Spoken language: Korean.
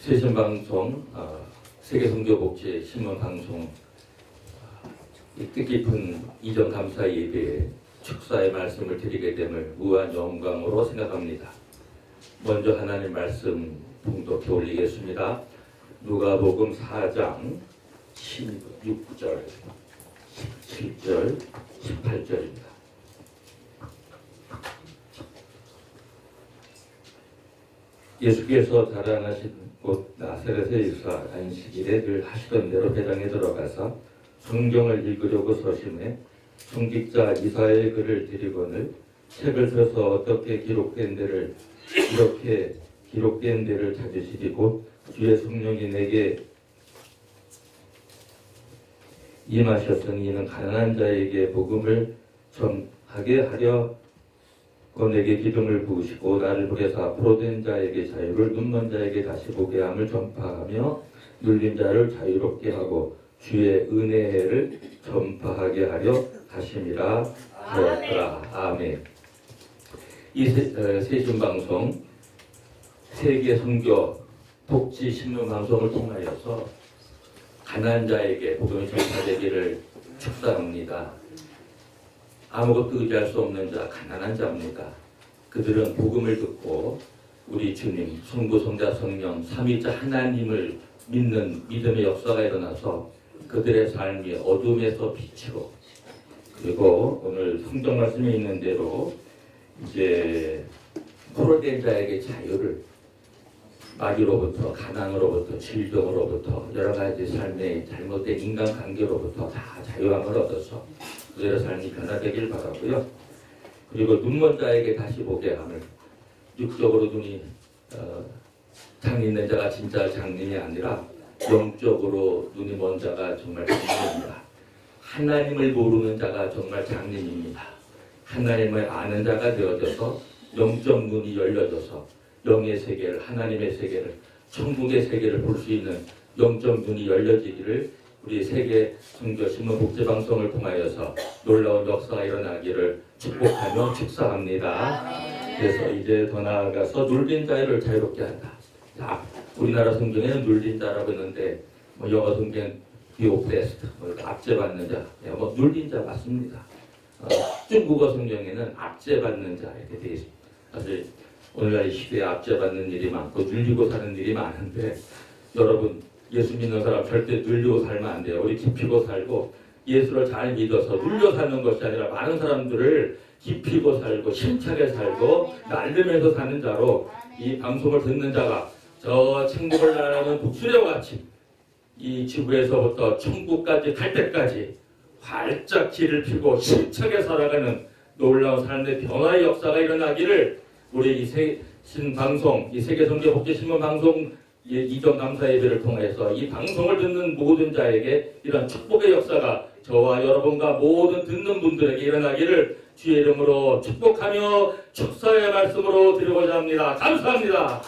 세신방송 어, 세계성교복지 신문방송 어, 이 뜻깊은 이전 감사 예배에 축사의 말씀을 드리게 됨을 무한 영광으로 생각합니다. 먼저 하나님 말씀 봉독해 올리겠습니다. 누가복음 4장 16절, 17절, 18절입니다. 예수께서 자라나신 곳 나사렛에서 안식일에 늘 하시던 대로 배당에 들어가서 성경을 읽으려고 서심해 성직자 이사의 글을 드리거늘 책을 펴서 어떻게 기록된 데를 이렇게 기록된 데를 찾으시리 곧 주의 성령이 내게 임하셨으니 이는 가난한 자에게 복음을 전하게 하려 고 내게 기름을 부으시고 나를 보내서 앞으로 된 자에게 자유를 눈먼 자에게 다시 보게 함을 전파하며 눌린 자를 자유롭게 하고 주의 은혜를 전파하게 하려 하심이라 하였더라. 아멘. 이 세, 세신 방송 세계 선교 복지 신문 방송을 통하여서 가난한 자에게 복음이 전파되기를 축사합니다. 아무것도 의지할 수 없는 자, 가난한 자입니다. 그들은 복음을 듣고 우리 주님, 성부, 성자, 성령, 삼위자 하나님을 믿는 믿음의 역사가 일어나서 그들의 삶이 어둠에서 빛으로 그리고 오늘 성경 말씀에 있는 대로 이제 포로된 자에게 자유를 마귀로부터 가난으로부터 질병으로부터 여러 가지 삶의 잘못된 인간관계로부터 다 자유함을 얻어서 그들의 삶이 변화되길 바라고요. 그리고 눈먼 자에게 다시 보게 함을 육적으로 눈이 어, 있는 자가 진짜 장님이 아니라 영적으로 눈이 먼 자가 정말 장님입니다. 하나님을 모르는 자가 정말 장님입니다. 하나님을 아는 자가 되어져서 영적 눈이 열려져서 영의 세계를 하나님의 세계를 천국의 세계를 볼 수 있는 영적 눈이 열려지기를 우리 세계 성교 신문 복제 방송을 통하여서 놀라운 역사가 일어나기를 축복하며 축사합니다. 그래서 이제 더 나아가서 눌린 자를 자유롭게 한다. 자, 우리나라 성경에는 눌린 자라고 했는데 뭐 영어 성경 비오페스트 뭐 압제받는 자, 예, 뭐 눌린 자 맞습니다. 어, 중국어 성경에는 압제받는 자 이렇게 되어 있습니다. 사실 오늘날 시대에 압제받는 일이 많고 눌리고 사는 일이 많은데 여러분 예수 믿는 사람 절대 눌리고 살면 안 돼요. 우리 깊이고 살고 예수를 잘 믿어서 눌려 사는 것이 아니라 많은 사람들을 깊이고 살고 힘차게 살고 날르면서 사는 자로 이 방송을 듣는 자가 저 천국을 나라는 북수레와 같이 이 지구에서부터 천국까지 갈 때까지 활짝 길을 펴고 힘차게 살아가는 놀라운 삶의 변화의 역사가 일어나기를 우리 이 세, 신방송, 이 세계성교복지신문 방송 이전 감사 예배를 통해서 이 방송을 듣는 모든 자에게 이런 축복의 역사가 저와 여러분과 모든 듣는 분들에게 일어나기를 주의 이름으로 축복하며 축사의 말씀으로 드리고자 합니다. 감사합니다.